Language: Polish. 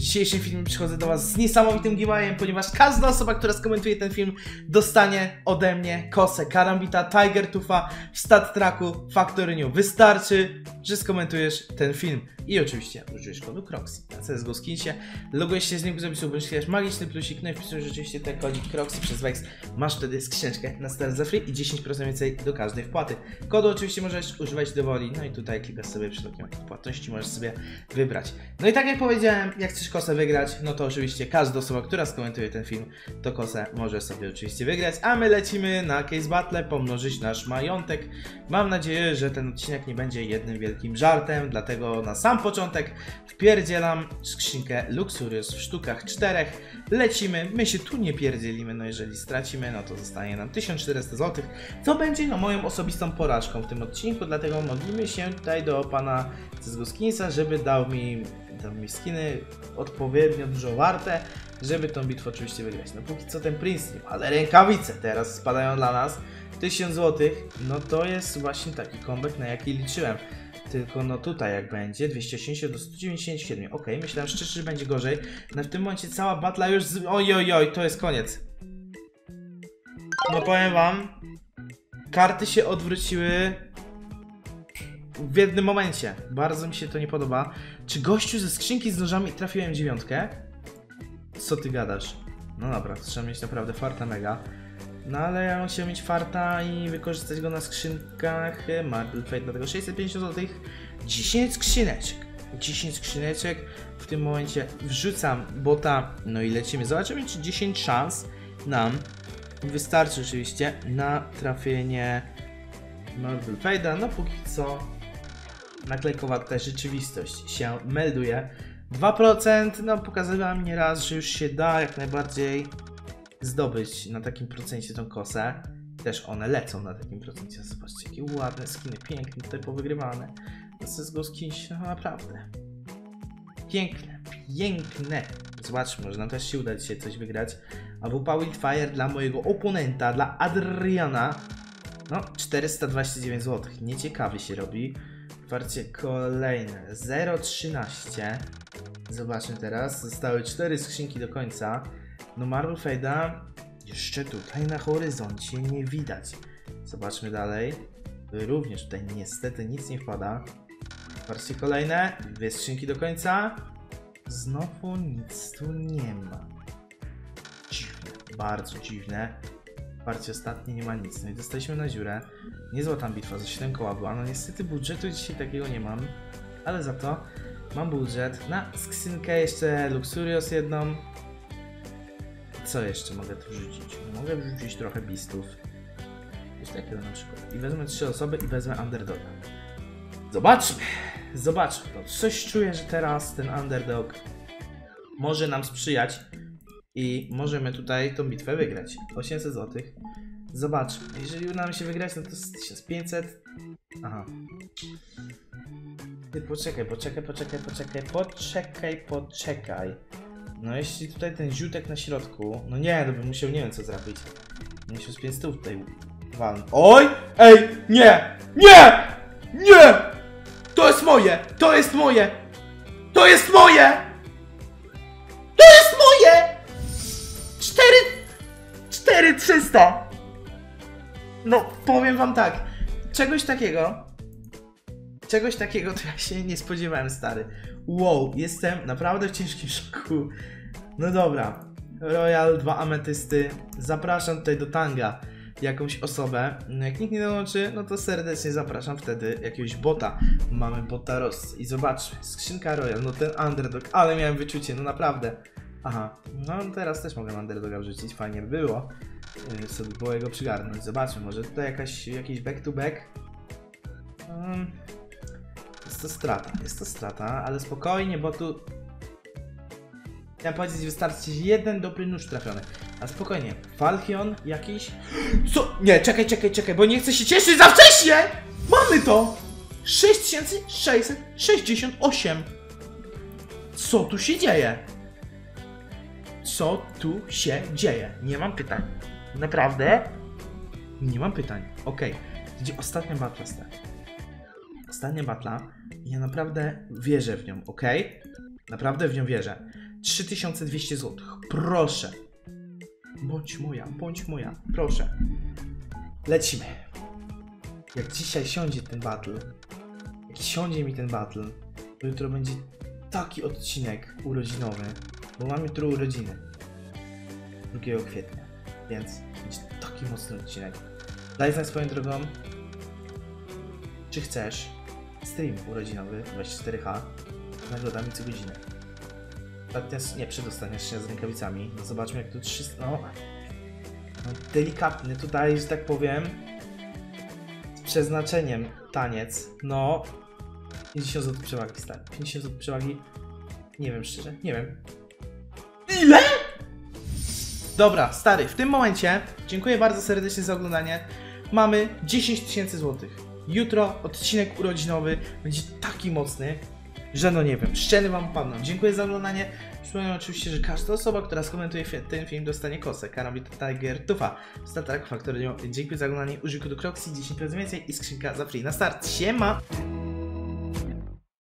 W dzisiejszym filmie przychodzę do Was z niesamowitym giveawayem, ponieważ każda osoba, która skomentuje ten film, dostanie ode mnie kosę Karambita Tiger Tufa w Stat Tracku Factory New. Wystarczy, że skomentujesz ten film. I oczywiście użyjesz kodu Croxy na CSGO Skinsie. Logujesz się z nim, zapisu, bądź magiczny plusik, no i wpisujesz rzeczywiście ten kodzik Croxy przez Wex. Masz wtedy skrzyneczkę na start za free i 10% więcej do każdej wpłaty. Kodu oczywiście możesz używać do woli, no i tutaj klikasz sobie przy takim płatności, możesz sobie wybrać. No i tak jak powiedziałem, jak chcesz kosę wygrać, no to oczywiście każda osoba, która skomentuje ten film, to kosę może sobie oczywiście wygrać, a my lecimy na Case Battle, pomnożyć nasz majątek. Mam nadzieję, że ten odcinek nie będzie jednym wielkim żartem, dlatego na sam początek wpierdzielam skrzynkę Luxurious w sztukach czterech. Lecimy, my się tu nie pierdzielimy, no jeżeli stracimy, no to zostanie nam 1400 zł, co będzie no moją osobistą porażką w tym odcinku, dlatego modlimy się tutaj do pana CSGO Skinsa, żeby dał mi, mi skiny odpowiednio dużo warte, żeby tą bitwę oczywiście wygrać. No póki co ten Prince nie ma, ale rękawice teraz spadają dla nas. 1000 zł, no to jest właśnie taki comeback, na jaki liczyłem. Tylko no tutaj jak będzie, 280 do 197. Ok, myślałem szczerze, że będzie gorzej. No w tym momencie cała batla już z... Oj, oj, oj, to jest koniec. No powiem wam, karty się odwróciły w jednym momencie. Bardzo mi się to nie podoba. Czy gościu ze skrzynki z nożami trafiłem dziewiątkę? Co ty gadasz? No dobra, trzeba mieć naprawdę farta mega. No ale ja chciał mieć farta i wykorzystać go na skrzynkach Marble Fate, dlatego 650 zł, 10 skrzyneczek. 10 skrzyneczek, w tym momencie wrzucam bota, no i lecimy. Zobaczymy, czy 10 szans nam wystarczy oczywiście na trafienie Marble Fate'a. No póki co naklejkowata rzeczywistość się melduje. 2%, no pokazywałem nieraz, że już się da jak najbardziej zdobyć na takim procencie tą kosę. Też one lecą na takim procencie. Zobaczcie, jakie ładne skiny, piękne, tutaj powygrywane. To CSGO skins, no naprawdę. Piękne, piękne. Zobaczmy, może nam też się uda dzisiaj coś wygrać. AWP Wildfire dla mojego oponenta, dla Adriana. No, 429 zł. Nieciekawy się robi. Otwarcie kolejne. 0,13. Zobaczmy teraz. Zostały 4 skrzynki do końca. No Marble Fade'a jeszcze tutaj na horyzoncie nie widać. Zobaczmy dalej. Również tutaj niestety nic nie wpada. Otwarcie kolejne. Dwie skrzynki do końca. Znowu nic tu nie ma. Dziwne, bardzo dziwne. Otwarcie ostatnie nie ma nic. No i dostaliśmy na dziurę. Niezła tam bitwa, za 7 koła była. No niestety budżetu dzisiaj takiego nie mam. Ale za to mam budżet na skrzynkę jeszcze Luxurious jedną. Co jeszcze mogę tu wrzucić? Mogę wrzucić trochę bistów. Coś takiego na przykład. I wezmę trzy osoby i wezmę underdoga. Zobaczmy! Zobaczmy. No, coś czuję, że teraz ten underdog może nam sprzyjać i możemy tutaj tą bitwę wygrać. 800 zł. Zobaczmy. Jeżeli uda nam się wygrać, no to jest 1500. Aha. Ty poczekaj, poczekaj, poczekaj, poczekaj, poczekaj, poczekaj. No jeśli tutaj ten ziutek na środku, no nie, to bym musiał nie wiem co zrobić. Musiał z 500 tutaj walnąć. Oj! Ej! Nie! Nie! Nie! To jest moje! To jest moje! To jest moje! To jest moje! 4... 4300! No, powiem wam tak. Czegoś takiego czegoś takiego to ja się nie spodziewałem, stary. Wow, jestem naprawdę w ciężkim szoku. No dobra, Royal, dwa ametysty. Zapraszam tutaj do tanga jakąś osobę. Jak nikt nie dołączy, no to serdecznie zapraszam wtedy jakiegoś bota. Mamy bota Ross i zobaczmy, skrzynka Royal, no ten underdog, ale miałem wyczucie, no naprawdę. Aha, no teraz też mogę underdoga wrzucić, fajnie by było. Yy, sobie było jego przygarnąć. Zobaczmy, może tutaj jakaś, jakiś back to back. Um, jest to strata, jest to strata, ale spokojnie, bo tu... Chciałem powiedzieć, wystarczy jeden dobry nóż trafiony. A spokojnie, Falchion jakiś... Co? Nie, czekaj, czekaj, czekaj, bo nie chcę się cieszyć za wcześnie! Mamy to! 6668 Co tu się dzieje? Co tu się dzieje? Nie mam pytań. Naprawdę? Nie mam pytań. Okej. Okay. Będzie ostatnia batla, stary ostatnia batla ja naprawdę wierzę w nią, ok? Naprawdę w nią wierzę. 3200 zł. Proszę. Bądź moja, bądź moja. Proszę. Lecimy. Jak dzisiaj siądzie ten battle, jak siądzie mi ten battle, to jutro będzie taki odcinek urodzinowy, bo mam jutro urodziny. 2 kwietnia, więc będzie taki mocny odcinek. Daj znać swoją drogą, czy chcesz stream urodzinowy 24H z nagrodami co godzinę. Ostatnia, nie, przedostania się z rękawicami. No zobaczmy jak tu 300, no, no delikatny tutaj, że tak powiem, z przeznaczeniem taniec, no 50 zł przewagi stary, 50 zł przewagi, nie wiem szczerze, nie wiem. Ile? Dobra, stary, w tym momencie dziękuję bardzo serdecznie za oglądanie. Mamy 10 tysięcy złotych. Jutro odcinek urodzinowy będzie taki mocny, że no nie wiem, szczeny wam padną. Dziękuję za oglądanie. Przypominam oczywiście, że każda osoba, która skomentuje ten film dostanie kosę. Karambit Tiger Tufa. Statek Factory. Dziękuję za oglądanie. Użyj kodu Croxy 10% więcej i skrzynka za free na start. Siema!